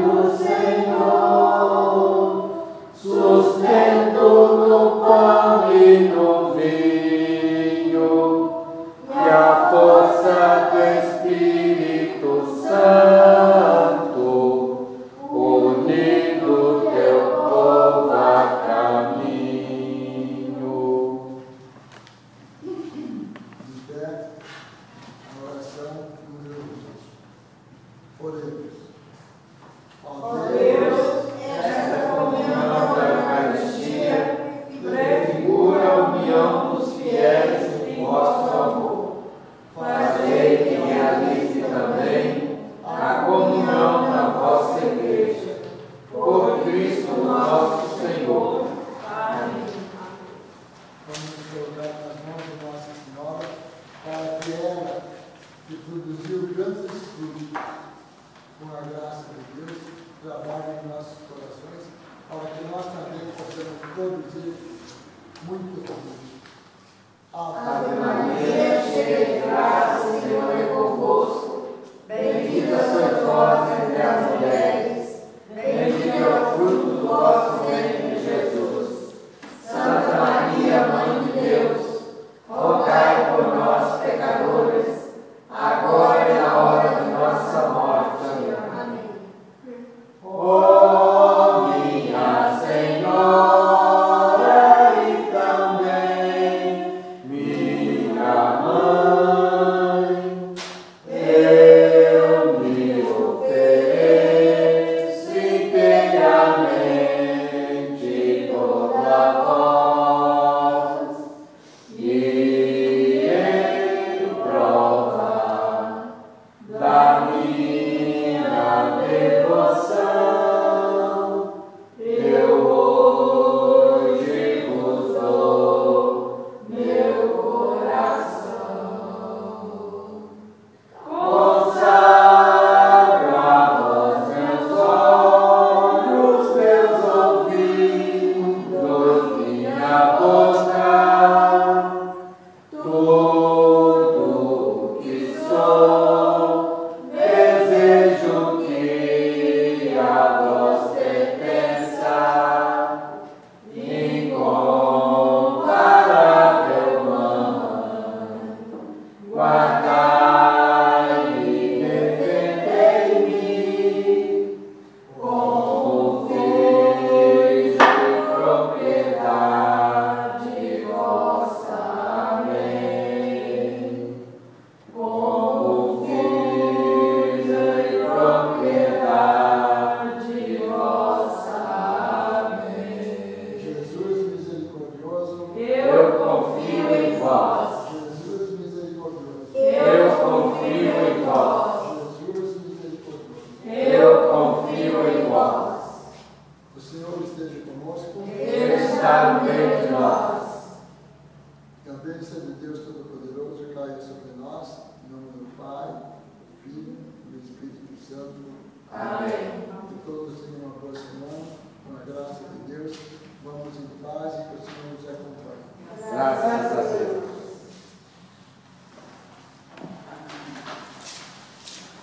you say com a graça de Deus, trabalhe em nossos corações, para que nós também possamos produzir muito convosco. Ele está no meio de nós. Que a bênção de Deus Todo-Poderoso caia sobre nós, em nome do Pai, do Filho e do Espírito Santo. Amém. Que todos tenham uma boa semana, com a graça de Deus. Vamos em paz